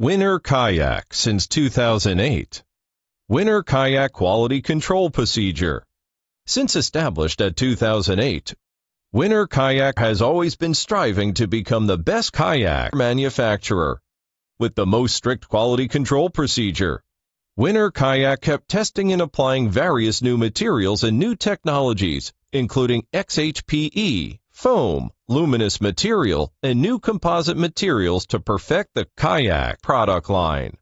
Winner Kayak since 2008. Winner Kayak Quality Control Procedure. Since established at 2008, Winner Kayak has always been striving to become the best kayak manufacturer. With the most strict quality control procedure, Winner Kayak kept testing and applying various new materials and new technologies, including XHPE, foam, luminous material, and new composite materials to perfect the kayak product line.